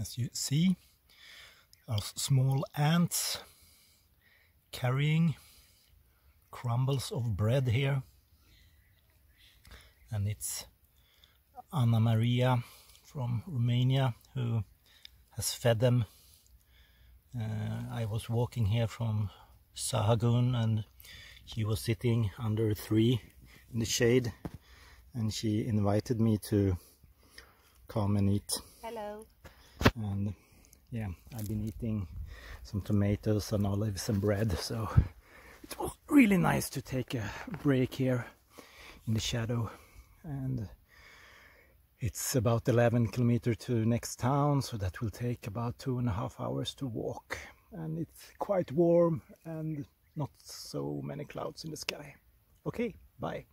As you see, are small ants carrying crumbles of bread here. And it's Anna Maria from Romania who has fed them. Uh, I was walking here from Sahagun and she was sitting under a tree in the shade and she invited me to come and eat. And yeah, I've been eating some tomatoes and olives and bread, so it was really nice to take a break here in the shadow. And it's about 11 kilometers to next town, so that will take about two and a half hours to walk. And it's quite warm and not so many clouds in the sky. Okay, bye.